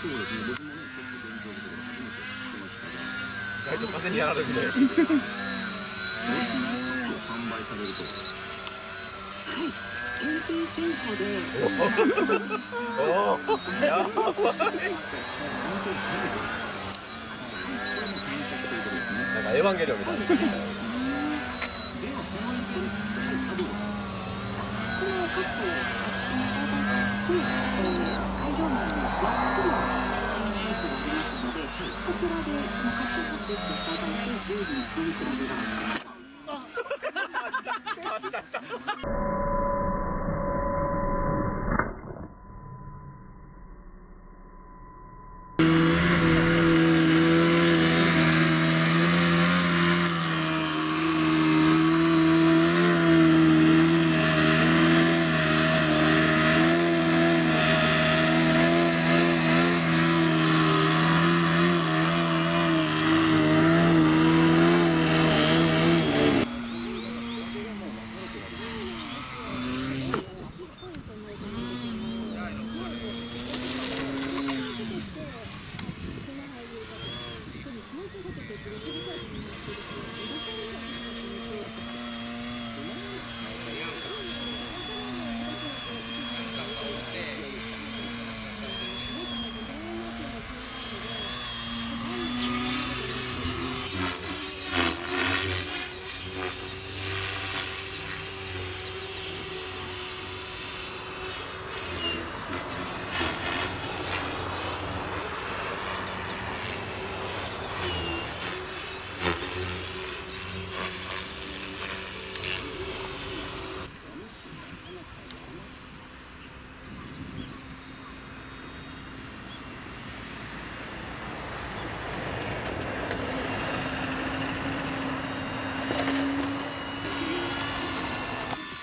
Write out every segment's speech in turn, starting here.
そうですね僕もねちょっと勉強ところ初めて来ましたが意外と風にやられるね販売されると検品検査でおおやばい本当に初めてます。はいこれも検索ということですねなんかエヴァンゲリオンみたいなただ2000円するんでございます。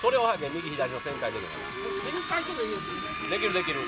それをはけ右左の旋回できるかできる。できるできる。